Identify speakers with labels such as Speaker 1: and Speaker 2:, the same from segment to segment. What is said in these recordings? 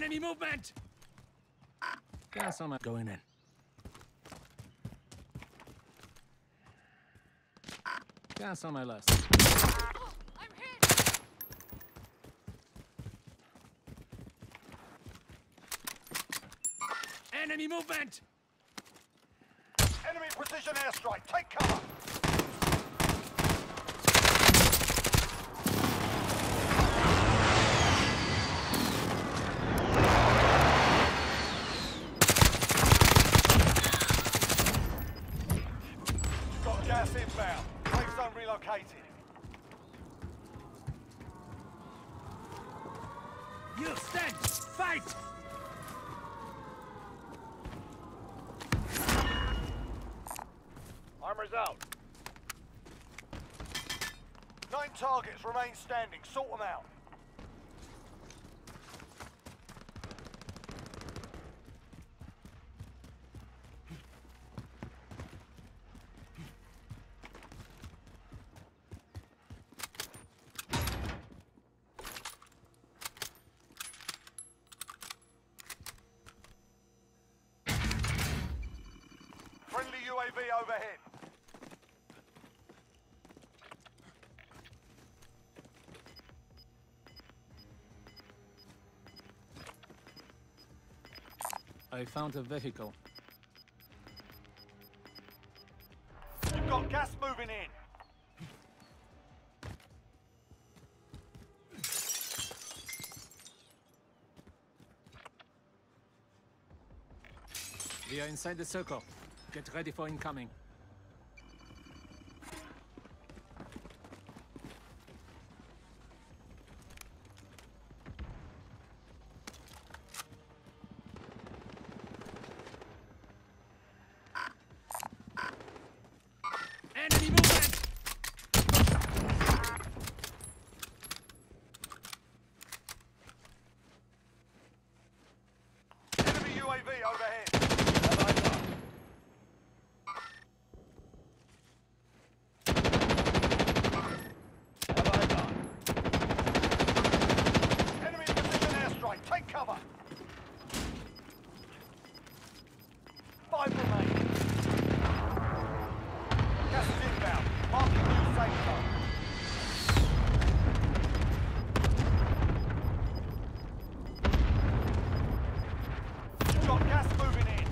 Speaker 1: Enemy movement! Gas on going in. Gas on my left. Enemy movement!
Speaker 2: Enemy precision airstrike. Take cover. Got gas inbound. Relocated.
Speaker 1: You stand! Fight!
Speaker 2: Armor's out. Nine targets remain standing. Sort them out. UAV overhead.
Speaker 1: I found a vehicle.
Speaker 2: You've got gas moving in.
Speaker 1: We are inside the circle. Get ready for incoming. Enemy movement!
Speaker 2: Enemy UAV overhead. Enemy precision airstrike. Take cover. Five remain. Gas is inbound. Marking new safe zone. You've got gas moving in.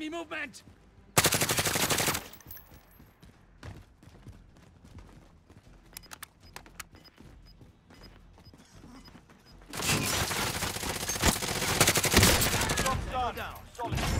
Speaker 1: Enemy movement!
Speaker 2: Done. Solid.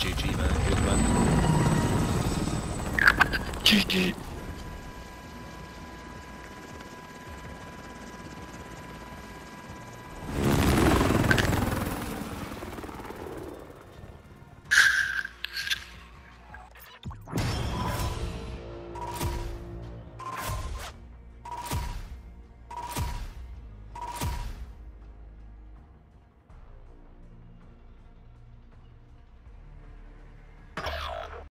Speaker 3: GG man, good man.
Speaker 4: GG.